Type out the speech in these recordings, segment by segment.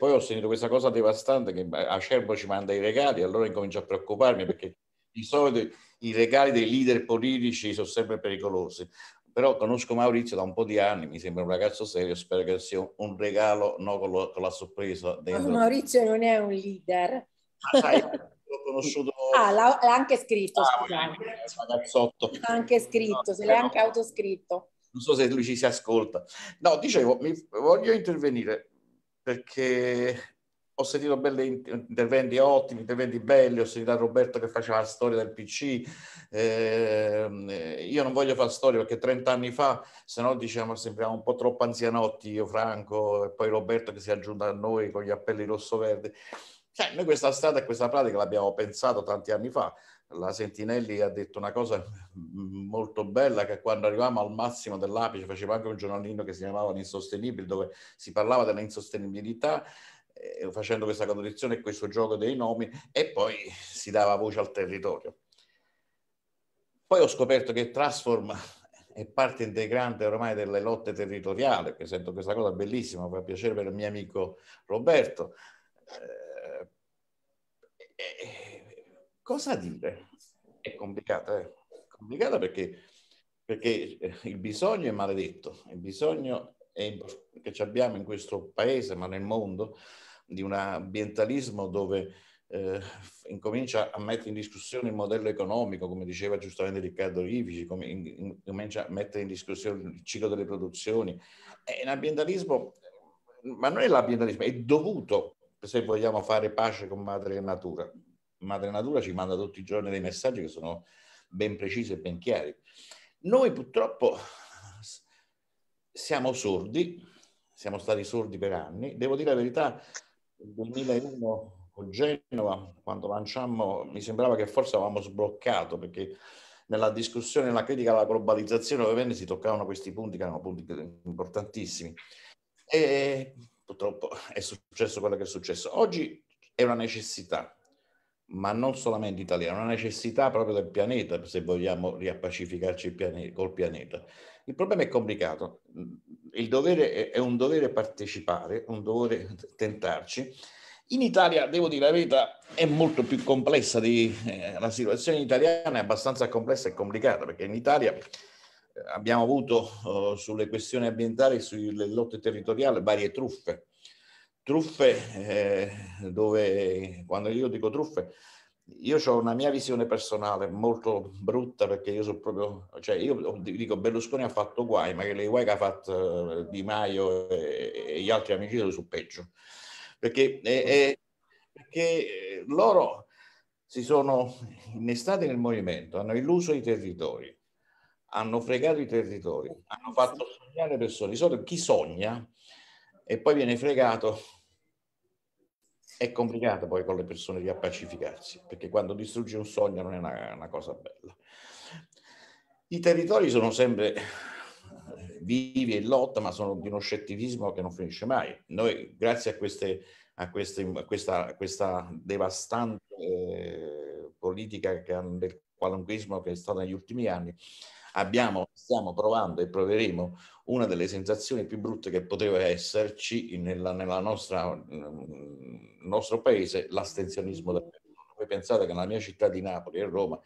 Poi ho sentito questa cosa devastante che Acerbo ci manda i regali, allora incomincio a preoccuparmi perché di solito i regali dei leader politici sono sempre pericolosi. Però conosco Maurizio da un po' di anni, mi sembra un ragazzo serio, spero che sia un regalo, no, con, lo, con la sorpresa. Dentro. Maurizio non è un leader. Ma sai, l'ho conosciuto... Ah, l'ha, l'ha anche scritto, ah, ragazzotto. L'ha anche scritto, no, se l'è anche autoscritto. Non so se lui ci si ascolta. No, dicevo, mi, voglio intervenire perché ho sentito belli interventi ottimi, interventi belli, ho sentito Roberto che faceva la storia del PC, eh, io non voglio fare storia perché 30 anni fa, se no diciamo sembriamo un po' troppo anzianotti, io Franco e poi Roberto che si è aggiunto a noi con gli appelli rosso-verdi. Cioè, noi questa strada e questa pratica l'abbiamo pensato tanti anni fa. La Sentinelli ha detto una cosa molto bella che quando arrivavamo al massimo dell'apice faceva anche un giornalino che si chiamava L'insostenibile dove si parlava della insostenibilità eh, facendo questa condizione e questo gioco dei nomi e poi si dava voce al territorio. Poi ho scoperto che Transform è parte integrante ormai delle lotte territoriali, che sento questa cosa bellissima, fa piacere per il mio amico Roberto. Eh, eh, cosa dire? È complicata, eh? È complicata perché, perché il bisogno è maledetto, il bisogno è, che abbiamo in questo paese, ma nel mondo, di un ambientalismo dove eh, incomincia a mettere in discussione il modello economico, come diceva giustamente Riccardo Rivici, in, in, comincia a mettere in discussione il ciclo delle produzioni. È un ambientalismo, ma non è l'ambientalismo, è dovuto se vogliamo fare pace con madre natura. Madre natura ci manda tutti i giorni dei messaggi che sono ben precisi e ben chiari. Noi purtroppo siamo sordi, siamo stati sordi per anni. Devo dire la verità, nel 2001 con Genova, quando lanciammo, mi sembrava che forse avevamo sbloccato perché nella discussione, nella critica alla globalizzazione ovviamente si toccavano questi punti che erano punti importantissimi. E purtroppo è successo quello che è successo. Oggi è una necessità, ma non solamente italiana, è una necessità proprio del pianeta se vogliamo riappacificarci pianeta, col pianeta. Il problema è complicato, il dovere è, un dovere partecipare, un dovere tentarci. In Italia, devo dire la verità, è molto più complessa. Di, eh, la situazione italiana è abbastanza complessa e complicata perché in Italia eh, abbiamo avuto uh, sulle questioni ambientali, sulle lotte territoriali, varie truffe. Truffe eh, dove, quando io dico truffe, io ho una mia visione personale molto brutta perché io sono proprio, cioè io dico Berlusconi ha fatto guai, ma che le guai che ha fatto eh, Di Maio e, e gli altri amici sono peggio. Perché, è, è, perché loro si sono innestati nel movimento, hanno illuso i territori, hanno fregato i territori, hanno fatto sognare persone. Di solito chi sogna e poi viene fregato è complicato poi con le persone riappacificarsi, perché quando distruggi un sogno non è una, una cosa bella. I territori sono sempre vivi e lotta, ma sono di uno scetticismo che non finisce mai. Noi, grazie a, queste, a, queste, a, questa, a questa, devastante eh, politica del qualunquismo che è stata negli ultimi anni, abbiamo, stiamo provando e proveremo una delle sensazioni più brutte che poteva esserci nella, nella nostra, nel nostro paese, l'astensionismo del Voi pensate che nella mia città di Napoli e Roma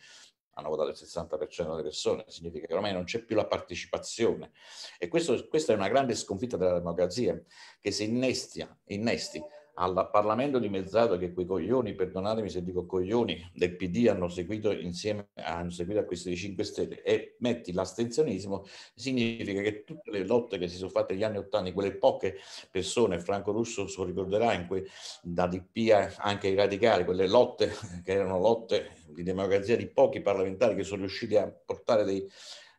hanno votato il 60% delle persone, significa che ormai non c'è più la partecipazione. E questo, questa è una grande sconfitta della democrazia che si innesti, innesti al Parlamento dimezzato che quei coglioni, perdonatemi se dico coglioni, del PD hanno seguito insieme, hanno seguito a questi 5 Stelle e metti l'astensionismo, significa che tutte le lotte che si sono fatte negli anni Ottanta, quelle poche persone, Franco Russo lo ricorderà, in cui, da DP anche i radicali, quelle lotte che erano lotte di democrazia di pochi parlamentari che sono riusciti a portare dei,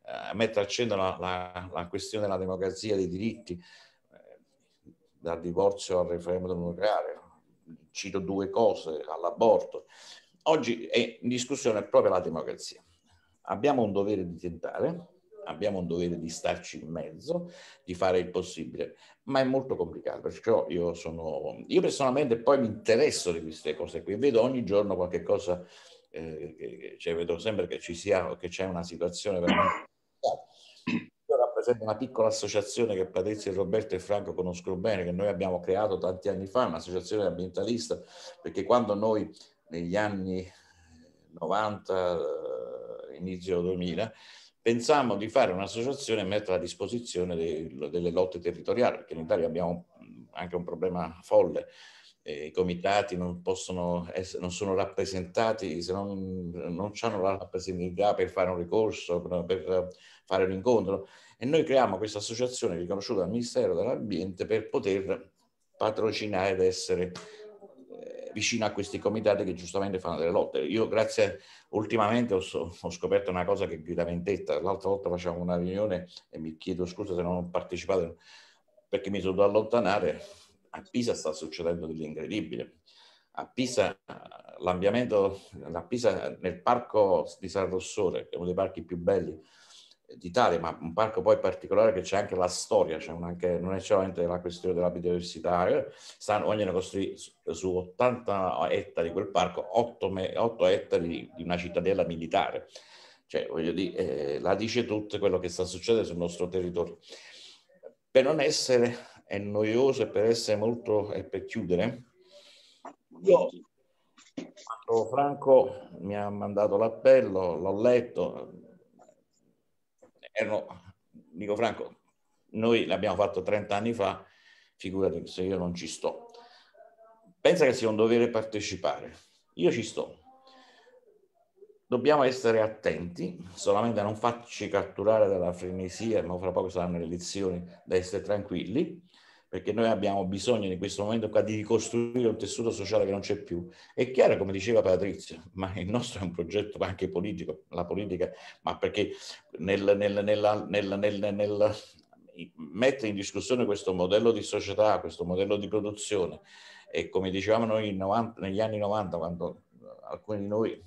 a mettere al centro la, la, la questione della democrazia, dei diritti, dal divorzio al referendum nucleare, cito due cose, all'aborto. Oggi è in discussione proprio la democrazia. Abbiamo un dovere di tentare, abbiamo un dovere di starci in mezzo, di fare il possibile, ma è molto complicato, perciò io sono, io personalmente poi mi interesso di queste cose qui, vedo ogni giorno qualche cosa, eh, cioè vedo sempre che ci sia, che c'è una situazione veramente esempio una piccola associazione che Patrizia, Roberto e Franco conoscono bene, che noi abbiamo creato tanti anni fa, un'associazione ambientalista, perché quando noi negli anni 90, eh, inizio 2000, pensammo di fare un'associazione e metterla a disposizione dei, delle lotte territoriali, perché in Italia abbiamo anche un problema folle. I comitati non, possono essere, non sono rappresentati se non, non hanno la rappresentatività per fare un ricorso, per fare un incontro. E noi creiamo questa associazione riconosciuta dal Ministero dell'Ambiente per poter patrocinare ed essere eh, vicino a questi comitati che giustamente fanno delle lotte. Io grazie, ultimamente ho, ho scoperto una cosa che grida vendetta, l'altra volta facevamo una riunione e mi chiedo scusa se non ho partecipato perché mi sono dovuto allontanare, a Pisa sta succedendo dell'incredibile. A Pisa l'ambiamento, a Pisa nel parco di San Rossore, che è uno dei parchi più belli d'Italia, ma un parco poi particolare che c'è anche la storia, c'è anche, non è solamente la questione della biodiversità, eh, stanno, vogliono costruire su, su 80 ettari quel parco 8, 8 ettari di, di, una cittadella militare. Cioè, voglio dire, eh, la dice tutto quello che sta succedendo sul nostro territorio. Per non essere è noioso e per essere molto e per chiudere, io quando Franco mi ha mandato l'appello, l'ho letto, erano, dico Franco, noi l'abbiamo fatto 30 anni fa, figurati se io non ci sto. Pensa che sia un dovere partecipare. Io ci sto. Dobbiamo essere attenti, solamente a non farci catturare dalla frenesia, ma fra poco saranno le elezioni, da essere tranquilli, perché noi abbiamo bisogno in questo momento qua di ricostruire un tessuto sociale che non c'è più. È chiaro, come diceva Patrizia, ma il nostro è un progetto anche politico, la politica, ma perché nel, nel, nella, nel, nel mettere in discussione questo modello di società, questo modello di produzione, e come dicevamo noi 90, negli anni 90, quando alcuni di noi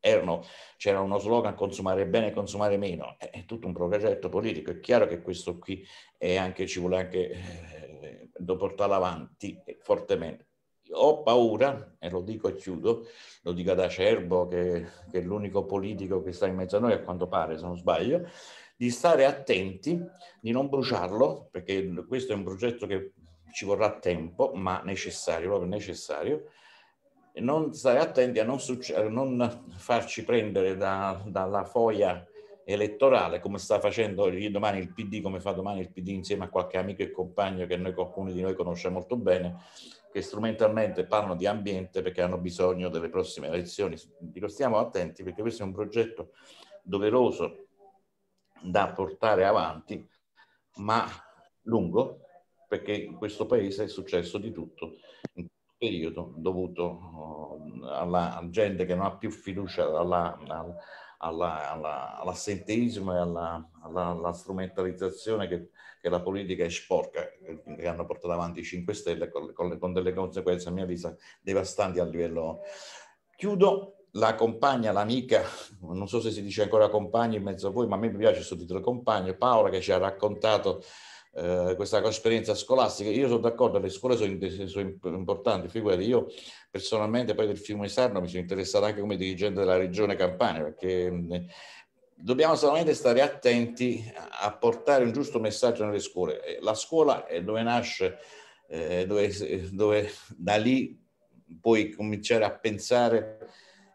erano, c'era uno slogan consumare bene e consumare meno, è, tutto un progetto politico, è chiaro che questo qui anche, ci vuole anche eh, portarlo avanti fortemente. Ho paura, e lo dico e chiudo, lo dico ad Acerbo, che, che è l'unico politico che sta in mezzo a noi, a quanto pare, se non sbaglio, di stare attenti, di non bruciarlo, perché questo è un progetto che ci vorrà tempo, ma necessario, proprio necessario, non stare attenti a non, a non farci prendere da, dalla foia elettorale come sta facendo domani il PD, come fa domani il PD insieme a qualche amico e compagno che noi, qualcuno di noi conosce molto bene, che strumentalmente parlano di ambiente perché hanno bisogno delle prossime elezioni. Dico stiamo attenti perché questo è un progetto doveroso da portare avanti, ma lungo, perché in questo paese è successo di tutto periodo dovuto uh, alla gente che non ha più fiducia alla, alla, alla, all'assenteismo e alla, alla strumentalizzazione che, che, la politica è sporca, che hanno portato avanti i 5 Stelle con, con, con delle conseguenze, a mia vista, devastanti a livello... Chiudo. La compagna, l'amica, non so se si dice ancora compagna in mezzo a voi, ma a me piace questo titolo compagno, Paola che ci ha raccontato eh, questa esperienza scolastica. Io sono d'accordo, le scuole sono, sono importanti, figurati, io personalmente poi del fiume Sarno mi sono interessato anche come dirigente della regione Campania, perché dobbiamo solamente stare attenti a portare un giusto messaggio nelle scuole. La scuola è dove nasce, eh, dove, dove da lì puoi cominciare a pensare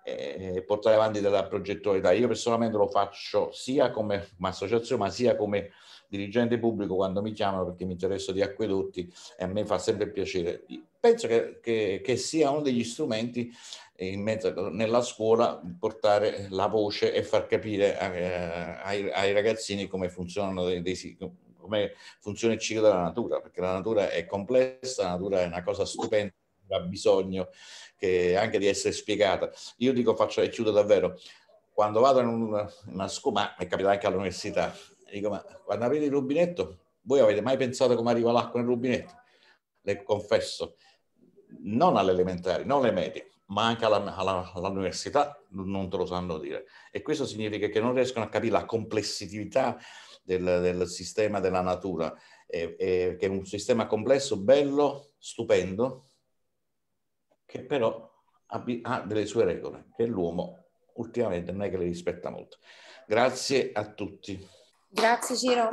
e portare avanti della progettualità. Io personalmente lo faccio sia come associazione, ma sia come dirigente pubblico quando mi chiamano perché mi interesso di acquedotti e a me fa sempre piacere. Penso che, che, che sia uno degli strumenti in mezzo, nella scuola portare la voce e far capire eh, ai, ai, ragazzini come funzionano dei, dei, come funziona il ciclo della natura, perché la natura è complessa, la natura è una cosa stupenda, ha bisogno che, anche di essere spiegata. Io dico, faccio e chiudo davvero, quando vado in una, una scuola, mi capita anche all'università, dico, ma quando aprite il rubinetto, voi avete mai pensato come arriva l'acqua nel rubinetto? Le confesso, non alle elementari, non alle medie, ma anche alla, alla, all'università non te lo sanno dire. E questo significa che non riescono a capire la complessità del, del sistema della natura, e, e, che è un sistema complesso, bello, stupendo, che però ha, ha delle sue regole, che l'uomo ultimamente non è che le rispetta molto. Grazie a tutti. Grazie Ciro.